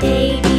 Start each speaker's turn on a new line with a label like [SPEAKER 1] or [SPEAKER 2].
[SPEAKER 1] baby.